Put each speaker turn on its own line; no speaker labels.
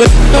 with